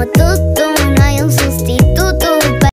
como tú, tú